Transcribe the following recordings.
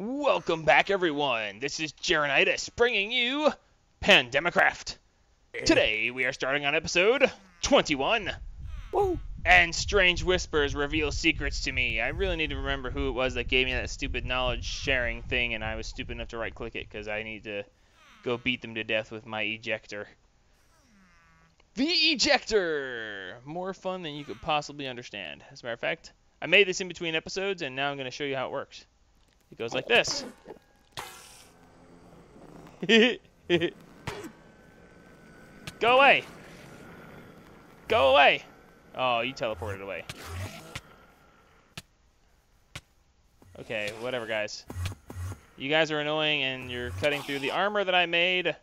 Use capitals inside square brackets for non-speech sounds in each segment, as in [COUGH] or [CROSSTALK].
Welcome back, everyone. This is Jarrenitis bringing you Pandemicraft. Today we are starting on episode 21. Woo! And strange whispers reveal secrets to me. I really need to remember who it was that gave me that stupid knowledge sharing thing, and I was stupid enough to right click it because I need to go beat them to death with my ejector. The ejector! More fun than you could possibly understand. As a matter of fact, I made this in between episodes, and now I'm going to show you how it works. It goes like this. [LAUGHS] Go away! Go away! Oh, you teleported away. Okay, whatever, guys. You guys are annoying, and you're cutting through the armor that I made.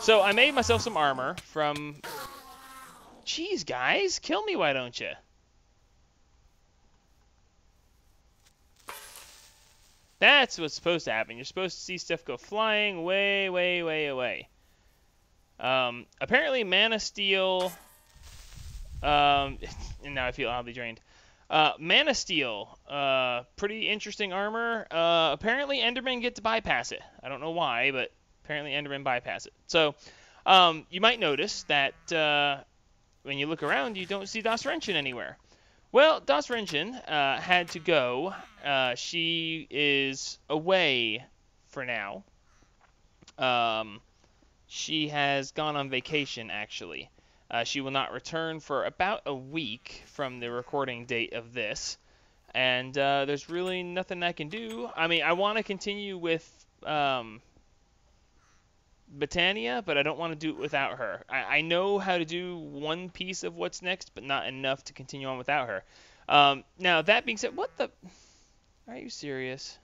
So, I made myself some armor from... Jeez, guys, kill me, why don't you? That's what's supposed to happen. You're supposed to see stuff go flying way, way, way away. Um, apparently, Mana Steel. Um, [LAUGHS] and now I feel oddly drained. Uh, Mana Steel, uh, pretty interesting armor. Uh, apparently, Endermen get to bypass it. I don't know why, but apparently, Endermen bypass it. So, um, you might notice that uh, when you look around, you don't see Das Renshin anywhere. Well, Das Renshin uh, had to go. Uh, she is away for now. Um, she has gone on vacation, actually. Uh, she will not return for about a week from the recording date of this. And uh, there's really nothing I can do. I mean, I want to continue with um, Botania, but I don't want to do it without her. I, I know how to do one piece of what's next, but not enough to continue on without her. Um, now, that being said, what the... Are you serious?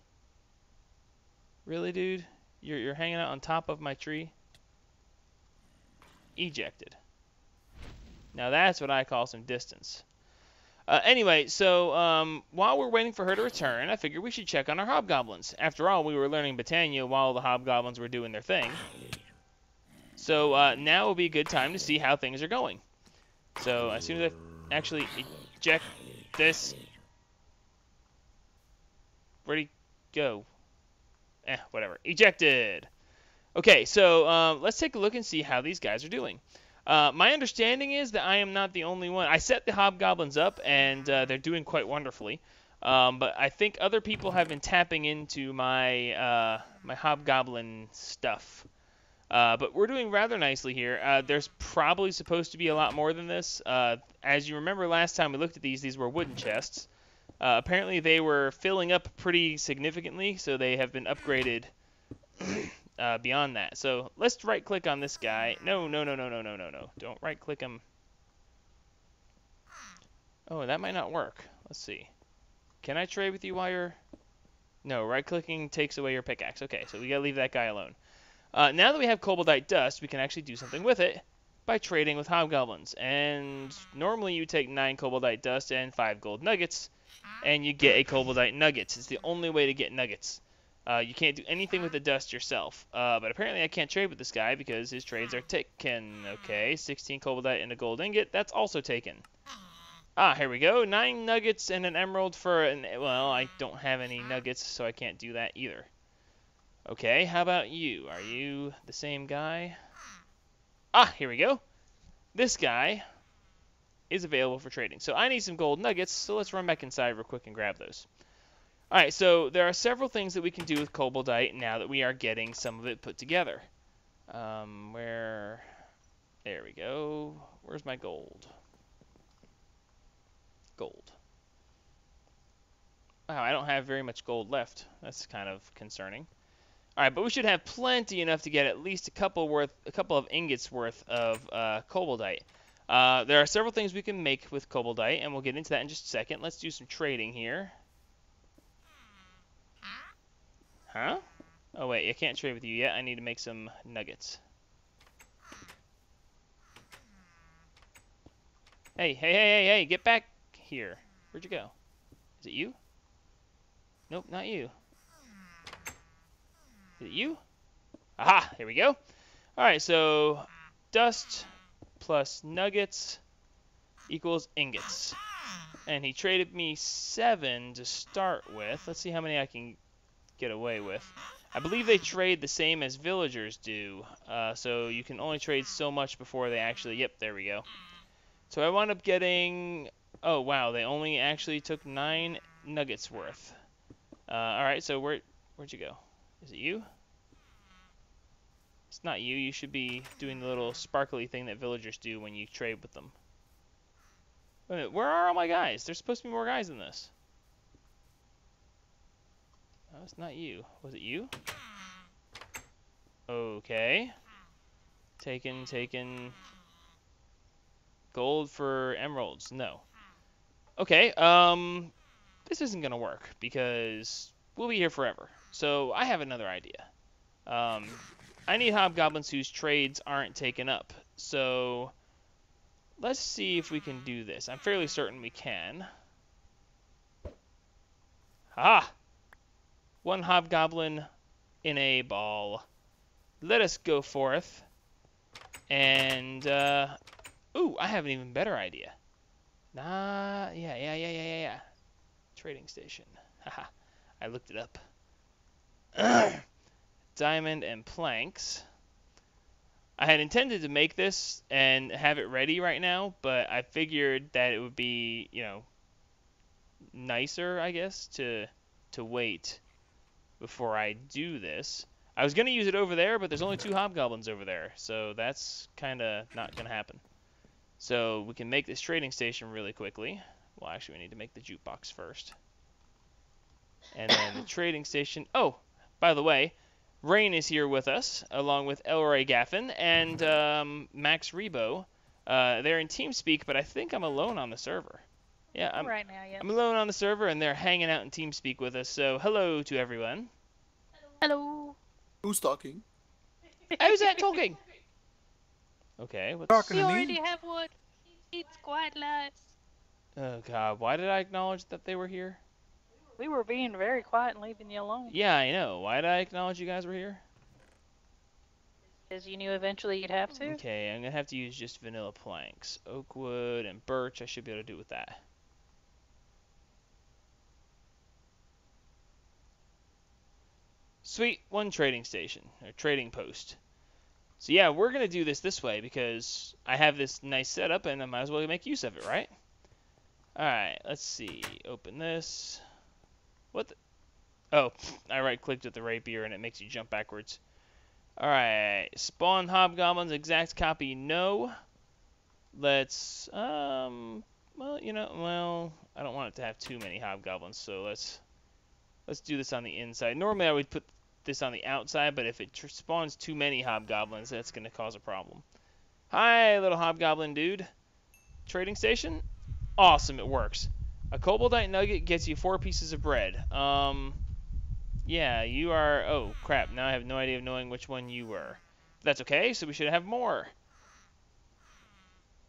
Really, dude? You're, you're hanging out on top of my tree? Ejected. Now that's what I call some distance. Uh, anyway, so um, while we're waiting for her to return, I figured we should check on our hobgoblins. After all, we were learning Botania while the hobgoblins were doing their thing. So uh, now will be a good time to see how things are going. So as soon as I actually eject this... Where'd he go? Eh, whatever. Ejected! Okay, so um, let's take a look and see how these guys are doing. Uh, my understanding is that I am not the only one. I set the hobgoblins up, and uh, they're doing quite wonderfully. Um, but I think other people have been tapping into my uh, my hobgoblin stuff. Uh, but we're doing rather nicely here. Uh, there's probably supposed to be a lot more than this. Uh, as you remember last time we looked at these, these were wooden chests. Apparently they were filling up pretty significantly, so they have been upgraded [CLEARS THROAT] uh, beyond that. So let's right click on this guy. No, no, no, no, no, no, no, no. Don't right click him. Oh, that might not work. Let's see. Can I trade with you while you're... No, right clicking takes away your pickaxe. Okay, so we gotta leave that guy alone. Uh, now that we have koboldite Dust, we can actually do something with it by trading with Hobgoblins. And normally you take 9 Koboldite Dust and 5 Gold Nuggets, and you get a Koboldite Nuggets. It's the only way to get Nuggets. Uh, you can't do anything with the dust yourself. Uh, but apparently I can't trade with this guy because his trades are taken. Okay, 16 koboldite and a gold ingot. That's also taken. Ah, here we go. Nine nuggets and an emerald for an... Well, I don't have any nuggets, so I can't do that either. Okay, how about you? Are you the same guy? Ah, here we go. This guy is available for trading. So I need some gold nuggets, so let's run back inside real quick and grab those. Alright, so there are several things that we can do with Koboldite now that we are getting some of it put together. Um, where... There we go. Where's my gold? Gold. Wow, I don't have very much gold left. That's kind of concerning. Alright, but we should have plenty enough to get at least a couple worth, a couple of ingots worth of uh, Koboldite. Uh, there are several things we can make with Koboldite, and we'll get into that in just a second. Let's do some trading here. Huh? Oh wait, I can't trade with you yet. I need to make some nuggets. Hey, hey, hey, hey, hey, get back here. Where'd you go? Is it you? Nope, not you. Is it you? Aha, here we go. Alright, so dust plus nuggets equals ingots. And he traded me seven to start with. Let's see how many I can get away with. I believe they trade the same as villagers do, uh, so you can only trade so much before they actually. Yep, there we go. So I wound up getting. Oh wow, they only actually took nine nuggets worth. Uh, all right, so where where'd you go? Is it you? It's not you. You should be doing the little sparkly thing that villagers do when you trade with them. Minute, where are all my guys? There's supposed to be more guys than this. No, it's not you. Was it you? Okay. Taken, taken. Gold for emeralds. No. Okay, um, this isn't going to work because we'll be here forever. So I have another idea. Um, I need hobgoblins whose trades aren't taken up. So let's see if we can do this. I'm fairly certain we can. Ah! One hobgoblin in a ball. Let us go forth. And, uh, ooh, I have an even better idea. Nah, yeah, yeah, yeah, yeah, yeah, yeah. Trading station. [LAUGHS] Haha, I looked it up. [CLEARS THROAT] Diamond and planks. I had intended to make this and have it ready right now, but I figured that it would be, you know, nicer, I guess, to to wait before I do this. I was going to use it over there, but there's only two hobgoblins over there, so that's kind of not going to happen. So we can make this trading station really quickly. Well, actually, we need to make the jukebox first. And then the [COUGHS] trading station... Oh, by the way, Rain is here with us, along with Elroy Gaffin and [LAUGHS] um, Max Rebo. Uh, they're in TeamSpeak, but I think I'm alone on the server. Yeah, I'm right now. Yes. I'm alone on the server, and they're hanging out in TeamSpeak with us. So hello to everyone. Hello. Who's talking? Who's that [LAUGHS] talking? Okay. What's... Talking You to already have one. It's quite nice. Oh God, why did I acknowledge that they were here? We were being very quiet and leaving you alone. Yeah, I know. Why did I acknowledge you guys were here? Because you knew eventually you'd have to. Okay, I'm gonna have to use just vanilla planks. Oak wood and birch, I should be able to do with that. Sweet, one trading station, or trading post. So yeah, we're gonna do this this way because I have this nice setup and I might as well make use of it, right? Alright, let's see. Open this. What the? Oh, [LAUGHS] I right clicked with the rapier and it makes you jump backwards. Alright, spawn hobgoblins, exact copy, no. Let's, um, well, you know, well, I don't want it to have too many hobgoblins, so let's, let's do this on the inside. Normally I would put this on the outside, but if it spawns too many hobgoblins, that's going to cause a problem. Hi, little hobgoblin dude. Trading station? Awesome, it works. A koboldite nugget gets you four pieces of bread. Um, yeah, you are. Oh crap! Now I have no idea of knowing which one you were. That's okay. So we should have more.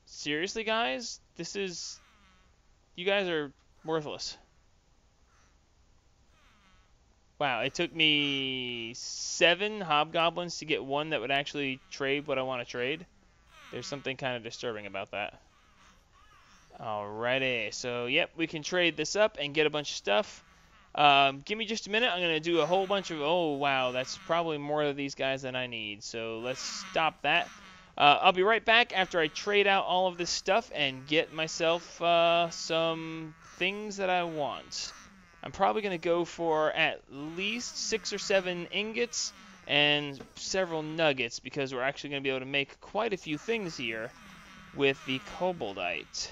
Seriously, guys, this is. You guys are worthless. Wow, it took me seven hobgoblins to get one that would actually trade what I want to trade. There's something kind of disturbing about that. Alrighty, so yep, we can trade this up and get a bunch of stuff. Um, give me just a minute. I'm gonna do a whole bunch of. Oh wow, that's probably more of these guys than I need. So let's stop that. Uh, I'll be right back after I trade out all of this stuff and get myself uh, some things that I want. I'm probably gonna go for at least six or seven ingots and several nuggets because we're actually gonna be able to make quite a few things here with the koboldite.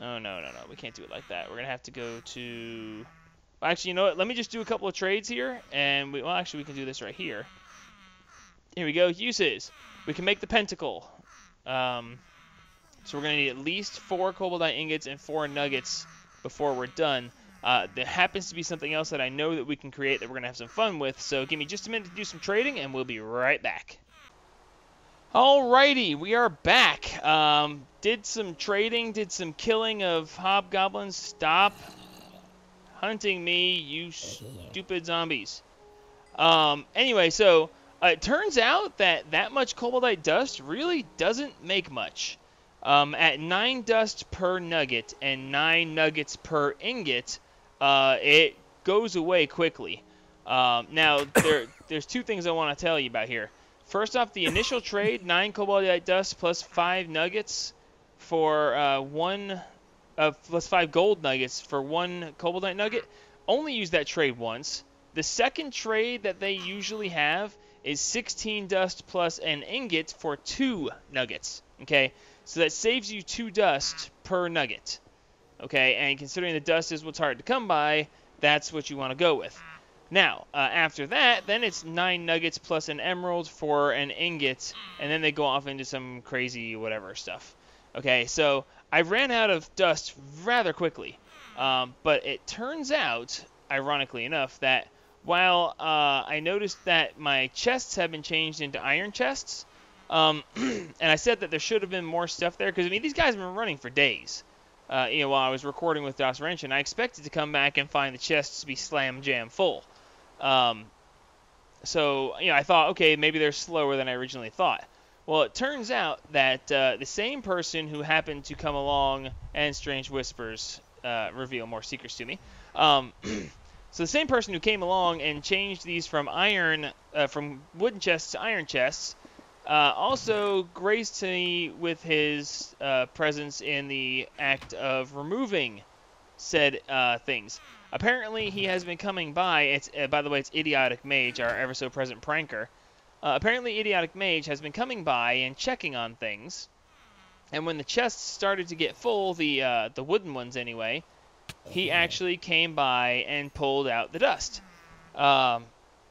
Oh, no, no, no. We can't do it like that. We're going to have to go to... Actually, you know what? Let me just do a couple of trades here. And, we... well, actually, we can do this right here. Here we go. Uses. We can make the pentacle. Um, so we're going to need at least four koboldite ingots and four nuggets before we're done. Uh, there happens to be something else that I know that we can create that we're going to have some fun with. So give me just a minute to do some trading, and we'll be right back. Alrighty, we are back. Um, did some trading, did some killing of hobgoblins. Stop hunting me, you stupid zombies. Um, anyway, so uh, it turns out that that much koboldite dust really doesn't make much. Um, at 9 dust per nugget and 9 nuggets per ingot, uh, it goes away quickly. Um, now, there, [COUGHS] there's two things I want to tell you about here. First off, the initial trade, 9 koboldite dust plus 5 nuggets for uh, 1, uh, plus 5 gold nuggets for 1 koboldite nugget. Only use that trade once. The second trade that they usually have is 16 dust plus an ingot for 2 nuggets. Okay, so that saves you 2 dust per nugget. Okay, and considering the dust is what's hard to come by, that's what you want to go with. Now, uh, after that, then it's nine nuggets plus an emerald for an ingot, and then they go off into some crazy whatever stuff. Okay, so I ran out of dust rather quickly, um, but it turns out, ironically enough, that while uh, I noticed that my chests have been changed into iron chests, um, [CLEARS THROAT] and I said that there should have been more stuff there, because I mean these guys have been running for days. Uh, you know, while I was recording with Das Wrench, and I expected to come back and find the chests to be slam jam full. Um, so, you know, I thought, okay, maybe they're slower than I originally thought. Well, it turns out that uh, the same person who happened to come along and Strange Whispers uh, reveal more secrets to me. Um, [CLEARS THROAT] so the same person who came along and changed these from iron, uh, from wooden chests to iron chests, uh, also graced me with his uh, presence in the act of removing said uh, things. Apparently, he has been coming by. It's uh, by the way, it's Idiotic Mage, our ever so present pranker. Uh, apparently, Idiotic Mage has been coming by and checking on things. And when the chests started to get full, the uh, the wooden ones anyway, he actually came by and pulled out the dust. Um,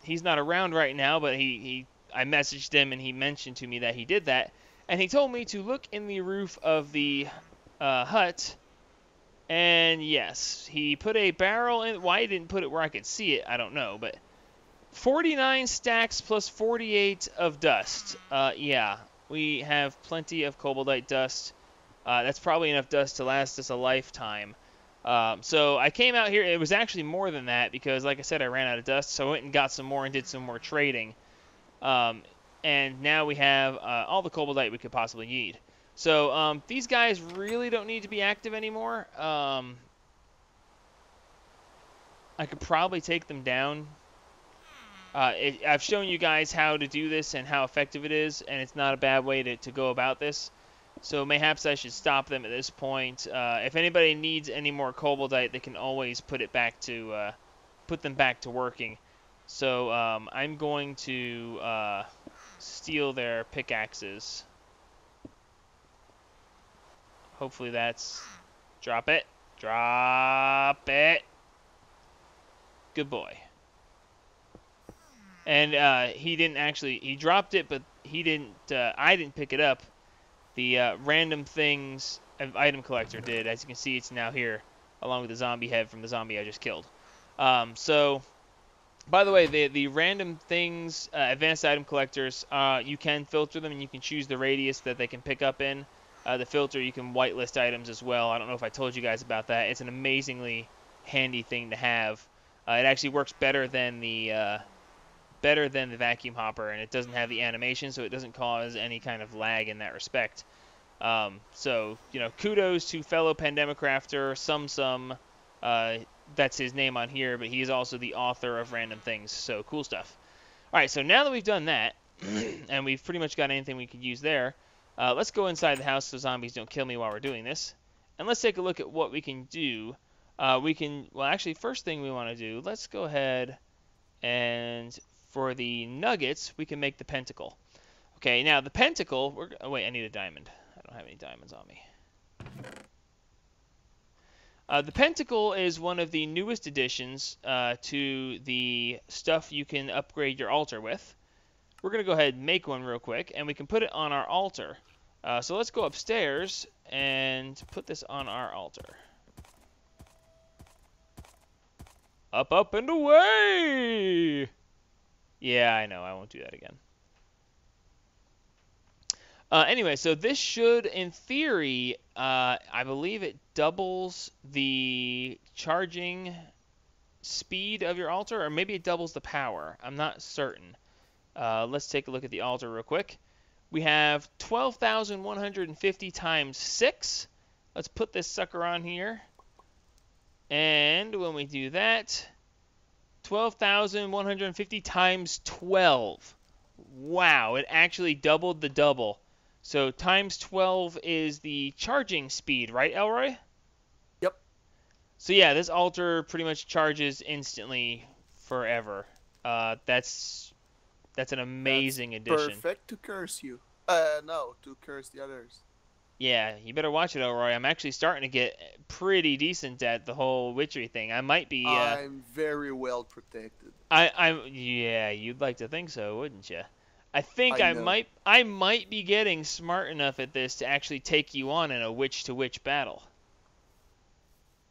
he's not around right now, but he, he I messaged him and he mentioned to me that he did that, and he told me to look in the roof of the uh, hut and yes, he put a barrel in. Why he didn't put it where I could see it, I don't know. But 49 stacks plus 48 of dust. Uh, yeah, we have plenty of koboldite dust. Uh, that's probably enough dust to last us a lifetime. Um, so I came out here. It was actually more than that because, like I said, I ran out of dust. So I went and got some more and did some more trading. Um, and now we have uh, all the koboldite we could possibly need. So um, these guys really don't need to be active anymore. Um, I could probably take them down. Uh, it, I've shown you guys how to do this and how effective it is, and it's not a bad way to, to go about this. So mayhaps I should stop them at this point. Uh, if anybody needs any more koboldite, they can always put it back to uh, put them back to working. So um, I'm going to uh, steal their pickaxes. Hopefully that's... Drop it. Drop it. Good boy. And uh, he didn't actually... He dropped it, but he didn't... Uh, I didn't pick it up. The uh, random things item collector did. As you can see, it's now here, along with the zombie head from the zombie I just killed. Um, so... By the way, the the random things, uh, advanced item collectors, uh, you can filter them and you can choose the radius that they can pick up in. Uh, the filter, you can whitelist items as well. I don't know if I told you guys about that. It's an amazingly handy thing to have. Uh, it actually works better than the uh, better than the vacuum hopper, and it doesn't have the animation, so it doesn't cause any kind of lag in that respect. Um, so you know, kudos to fellow pandemic crafter Sum Sum. Uh, that's his name on here, but he is also the author of random things. So cool stuff. All right, so now that we've done that, [CLEARS THROAT] and we've pretty much got anything we could use there, uh, let's go inside the house so zombies don't kill me while we're doing this. And let's take a look at what we can do. Uh, we can, well, actually, first thing we want to do, let's go ahead and for the nuggets, we can make the pentacle. Okay, now the pentacle, we're, oh, wait, I need a diamond. I don't have any diamonds on me. Uh, the pentacle is one of the newest additions uh, to the stuff you can upgrade your altar with. We're going to go ahead and make one real quick, and we can put it on our altar. Uh, so let's go upstairs and put this on our altar. Up, up, and away! Yeah, I know. I won't do that again. Uh, anyway, so this should, in theory, uh, I believe it doubles the charging speed of your altar, or maybe it doubles the power. I'm not certain. Uh, let's take a look at the altar real quick. We have 12,150 times 6. Let's put this sucker on here. And when we do that, 12,150 times 12. Wow, it actually doubled the double. So times 12 is the charging speed, right, Elroy? Yep. So yeah, this altar pretty much charges instantly forever. Uh, that's that's an amazing addition. Perfect to curse you. Uh, no, to curse the others. Yeah, you better watch it, Elroy. I'm actually starting to get pretty decent at the whole witchery thing. I might be. Uh, I'm very well protected. I, I'm. Yeah, you'd like to think so, wouldn't you? I think I, I might. I might be getting smart enough at this to actually take you on in a witch to witch battle.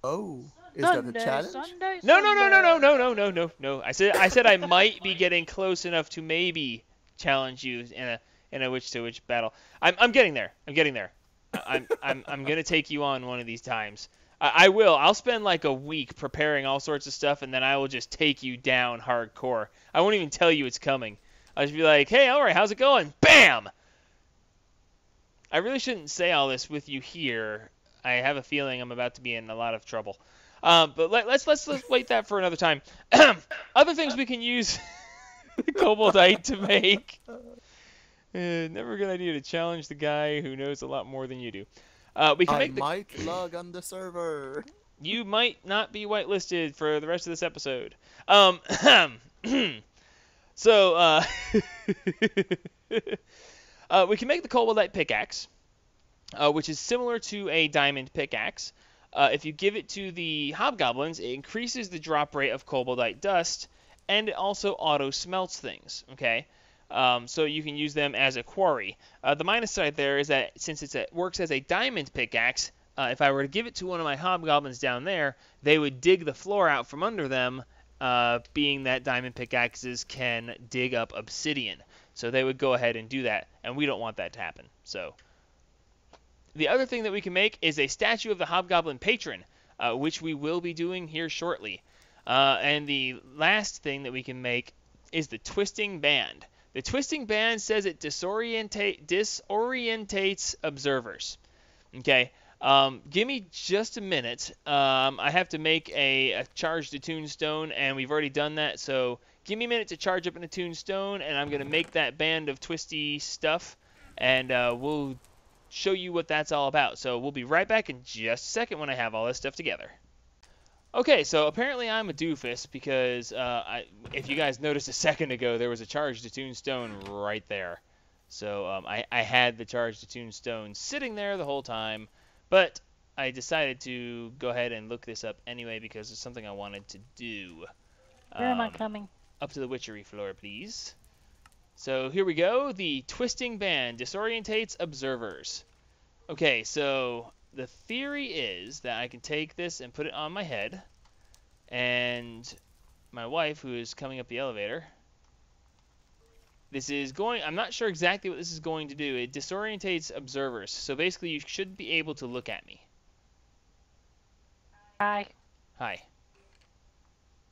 Oh, is Sunday, that a challenge? Sunday, No, no, no, no, no, no, no, no, no, no. I said. I said I might be getting close enough to maybe challenge you in a in a witch to witch battle. I'm. I'm getting there. I'm getting there. I- I'm. I'm. I'm gonna take you on one of these times. I, I will. I'll spend like a week preparing all sorts of stuff, and then I will just take you down hardcore. I won't even tell you it's coming. I'll just be like, "Hey, all right, how's it going?" Bam. I really shouldn't say all this with you here. I have a feeling I'm about to be in a lot of trouble. Um, but let, let's let's let's wait that for another time. [CLEARS THROAT] Other things we can use [LAUGHS] the koboldite to make. Uh, never a good idea to challenge the guy who knows a lot more than you do. Uh, we can I make the might log on the server. you might not be whitelisted for the rest of this episode. Um, [CLEARS THROAT] so, uh, [LAUGHS] uh, we can make the Koboldite pickaxe, uh, which is similar to a diamond pickaxe. Uh, if you give it to the hobgoblins, it increases the drop rate of Koboldite dust, and it also auto smelts things. Okay. Um, so you can use them as a quarry. Uh, the minus side there is that since it's a, works as a diamond pickaxe, uh, if I were to give it to one of my hobgoblins down there, they would dig the floor out from under them, uh, being that diamond pickaxes can dig up obsidian. So they would go ahead and do that, and we don't want that to happen. So the other thing that we can make is a statue of the hobgoblin patron, uh, which we will be doing here shortly. Uh, and the last thing that we can make is the twisting band. The twisting band says it disorientate disorientates observers. Okay. Um, give me just a minute. Um, I have to make a, a charged attuned stone, and we've already done that. So give me a minute to charge up in a tombstone, and I'm gonna make that band of twisty stuff, and uh, we'll show you what that's all about. So we'll be right back in just a second when I have all this stuff together. Okay, so apparently I'm a doofus because uh, I, if you guys noticed a second ago, there was a charged attuned stone right there. So um, I, I had the charged attuned stone sitting there the whole time, but I decided to go ahead and look this up anyway because it's something I wanted to do. Where am I Um, coming? up to the witchery floor, please. So here we go. The twisting band disorientates observers. Okay, so the theory is that I can take this and put it on my head, and my wife, who is coming up the elevator, this is going. I'm not sure exactly what this is going to do. It disorientates observers. So basically, you should be able to look at me. Hi. Hi.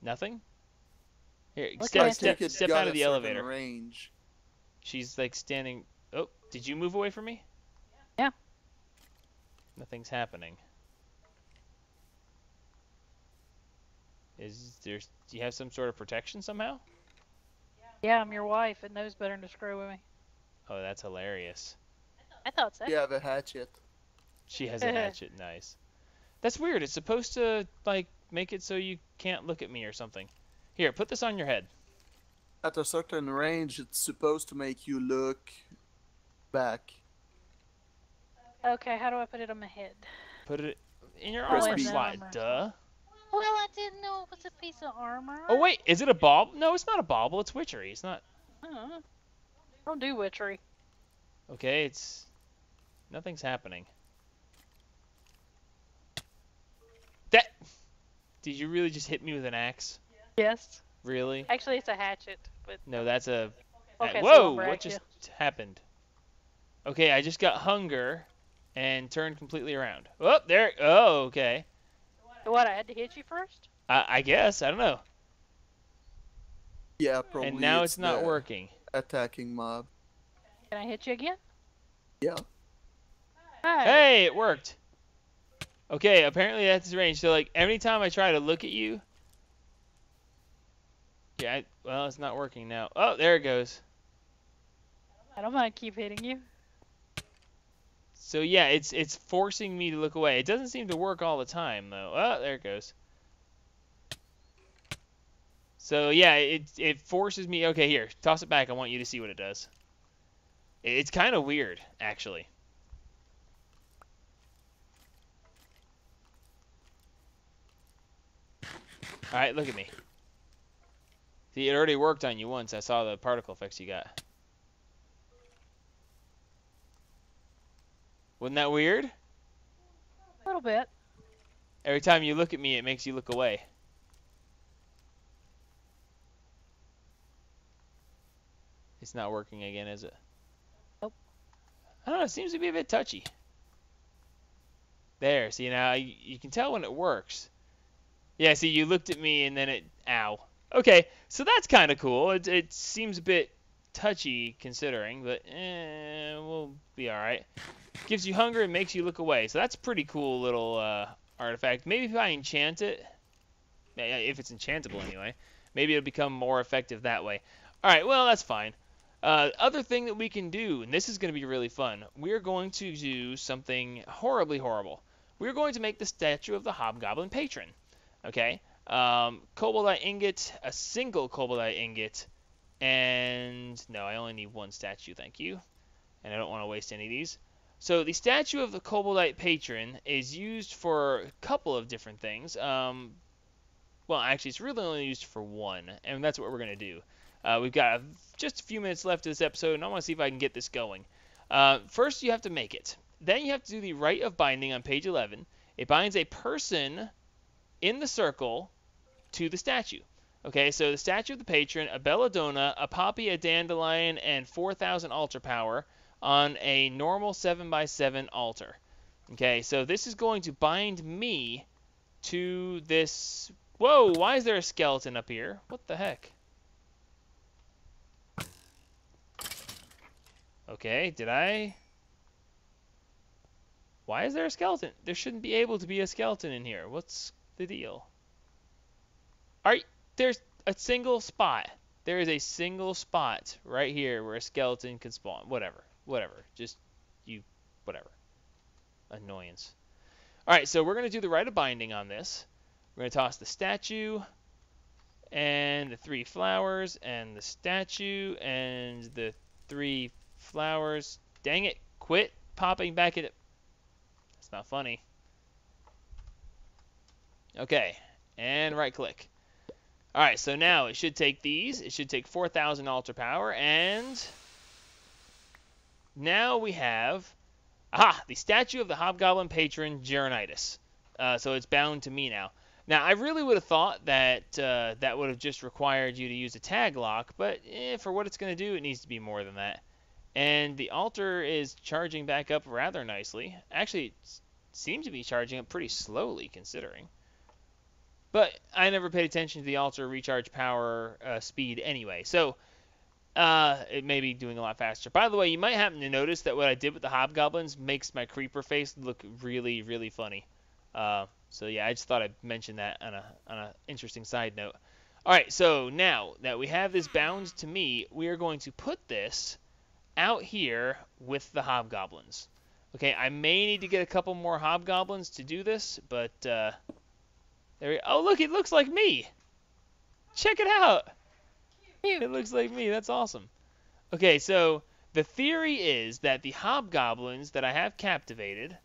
Nothing. Here, Look step, step, step out of the elevator. Range. She's like standing. Oh, did you move away from me? Yeah. Nothing's happening. Is there? Do you have some sort of protection somehow? Yeah, I'm your wife. It knows better than to screw with me. Oh, that's hilarious. I thought so. You have a hatchet. She has [LAUGHS] a hatchet. Nice. That's weird. It's supposed to like make it so you can't look at me or something. Here, put this on your head. At a certain range, it's supposed to make you look back. Okay, how do I put it on my head? Put it in your Press armor B. slot. Armor. Duh. Well, I didn't know it was a piece of armor. Oh wait, is it a bauble? No, it's not a bauble. It's witchery. It's not. Uh, don't do witchery. Okay, it's nothing's happening. That Did you really just hit me with an axe? Yes. Really? Actually, it's a hatchet, but No, that's a okay. so Whoa, lumber what axe, just happened? Okay, I just got hunger and turned completely around. Oh, there. Oh, okay. yeah. What? I had to hit you first. I, I guess I don't know. Yeah, probably. and now it's, not working. Attacking mob. Can I hit you again? Yeah. Hi. Hey, it worked. Okay, apparently that's the range. So like every time I try to look at you, Yeah, I, well, it's not working now. Oh, there it goes. I don't want to keep hitting you. So yeah, it's it's forcing me to look away. It doesn't seem to work all the time though. Oh, there it goes. So yeah, it it forces me. Okay, here, toss it back. I want you to see what it does. It's kind of weird, actually. All right, look at me. See, it already worked on you once. I saw the particle effects you got. Wasn't that weird? A little bit. Every time you look at me, it makes you look away. It's not working again, is it? Nope. I don't know. It seems to be a bit touchy. There. See, now you, you can tell when it works. Yeah, see, you looked at me and then it... Ow. Okay, so that's kind of cool. It, it seems a bit touchy considering, but eh, we'll be alright. Gives you hunger and makes you look away. So that's a pretty cool little uh, artifact. Maybe if I enchant it, if it's enchantable anyway, maybe it'll become more effective that way. Alright, well, that's fine. Uh, other thing that we can do, and this is going to be really fun, we're going to do something horribly horrible. We're going to make the statue of the Hobgoblin Patron. Okay? Um, Koboldite ingot, a single Koboldite ingot, and no, I only need one statue, thank you. And I don't want to waste any of these. So the statue of the Koboldite Patron is used for a couple of different things. Um, well, actually, it's really only used for one, and that's what we're going to do. Uh, we've got a, just a few minutes left of this episode, and I want to see if I can get this going. Uh, first, you have to make it. Then you have to do the rite of binding on page 11. It binds a person in the circle to the statue. Okay, so the statue of the patron, a belladonna, a poppy, a dandelion, and 4,000 altar power on a normal 7x7 altar. Okay, so this is going to bind me to this. Whoa, why is there a skeleton up here? What the heck? Okay, did I? Why is there a skeleton? There shouldn't be able to be a skeleton in here. What's the deal? Are there's a single spot. There is a single spot right here where a skeleton can spawn. Whatever. Whatever. Just you whatever. Annoyance. Alright, so we're gonna do the rite of binding on this. We're gonna toss the statue and the three flowers and the statue and the three flowers. Dang it, quit popping back at it. That's not funny. Okay, and right click. Alright, so now it should take these. It should take 4,000 altar power, and now we have, ah, the statue of the Hobgoblin patron, Jarrenitis. Uh, so it's bound to me now. Now, I really would have thought that uh, that would have just required you to use a tag lock, but eh, for what it's going to do, it needs to be more than that. And the altar is charging back up rather nicely. Actually, it seems to be charging up pretty slowly, considering. But I never paid attention to the altar recharge power uh, speed anyway, so uh, it may be doing a lot faster. By the way, you might happen to notice that what I did with the hobgoblins makes my creeper face look really, really funny. Uh, so yeah, I just thought I'd mention that on a on an interesting side note. All right, so now that we have this bound to me, we are going to put this out here with the hobgoblins. Okay, I may need to get a couple more hobgoblins to do this, but uh, there we, oh look, it looks like me. Check it out. It looks like me. That's awesome. Okay, so the theory is that the hobgoblins that I have captivated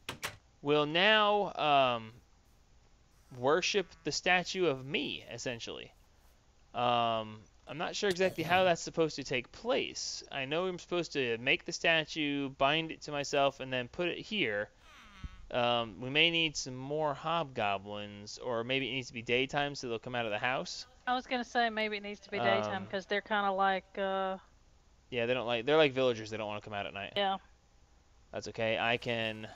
will now um, worship the statue of me, essentially. Um, I'm not sure exactly how that's supposed to take place. I know I'm supposed to make the statue, bind it to myself, and then put it here. Um, we may need some more hobgoblins, or maybe it needs to be daytime so they'll come out of the house. I was gonna say maybe it needs to be daytime Um, because they're kind of like, uh, Yeah, they don't like they're like villagers. They don't want to come out at night. yeah. That's okay. I can.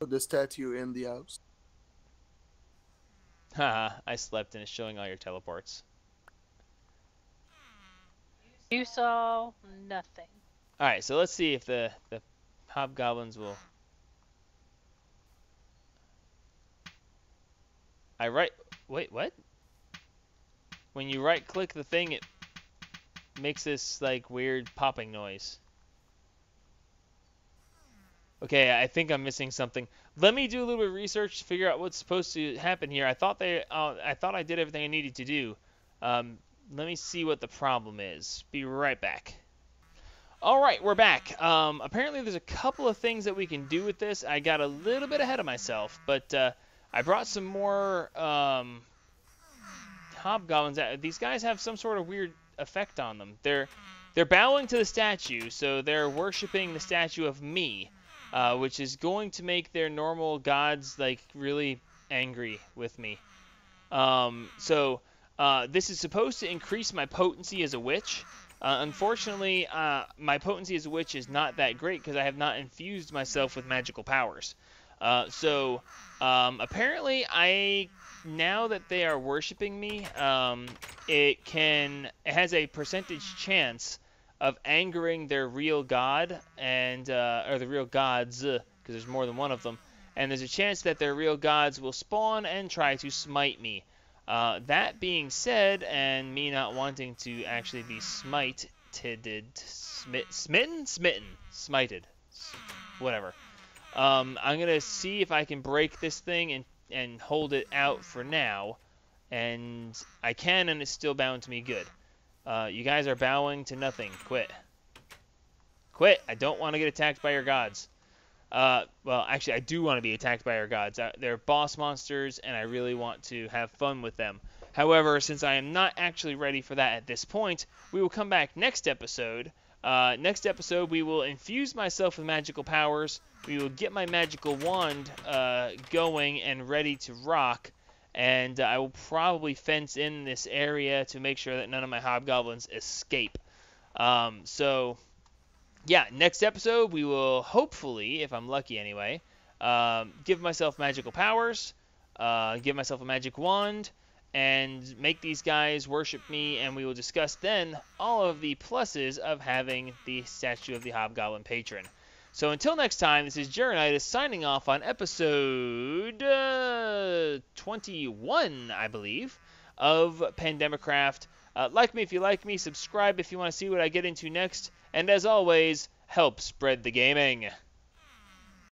Put the statue in the house. Haha, I slept and it's showing all your teleports. You saw nothing. All right, so let's see if the the hobgoblins will. I right. Wait, what? when you right click the thing, it makes this like weird popping noise. Okay, I think I'm missing something. Let me do a little bit of research to figure out what's supposed to happen here. I thought they, uh, I thought I did everything I needed to do. Um, let me see what the problem is. Be right back. All right, we're back. Um, apparently, there's a couple of things that we can do with this. I got a little bit ahead of myself, but uh, I brought some more um, hobgoblins. These guys have some sort of weird effect on them. They're they're bowing to the statue, so they're worshiping the statue of me uh, which is going to make their normal gods like really angry with me. Um, so uh, this is supposed to increase my potency as a witch. Uh, unfortunately, uh, my potency as a witch is not that great because I have not infused myself with magical powers. Uh, so um, apparently, I now that they are worshiping me, um, it can it has a percentage chance of angering their real god and uh, or the real gods because there's more than one of them and there's a chance that their real gods will spawn and try to smite me. Uh, that being said and me not wanting to actually be smited smit, smitten smitten smited whatever um, i'm gonna see if i can break this thing and and hold it out for now and i can and it's still bound to me good uh, you guys are bowing to nothing. Quit. Quit. I don't want to get attacked by your gods. Uh, well, actually, I do want to be attacked by your gods. Uh, they're boss monsters, and I really want to have fun with them. However, since I am not actually ready for that at this point, we will come back next episode. Uh, next episode, we will infuse myself with magical powers. We will get my magical wand uh, going and ready to rock and uh, I will probably fence in this area to make sure that none of my hobgoblins escape. Um, so, yeah, next episode we will hopefully, if I'm lucky anyway, um, give myself magical powers, uh, give myself a magic wand, and make these guys worship me, and we will discuss then all of the pluses of having the statue of the Hobgoblin Patron. So until next time, this is Jarrenitis signing off on episode uh, 21, I believe, of Pandemicraft. Uh, like me if you like me, subscribe if you want to see what I get into next, and as always, help spread the gaming.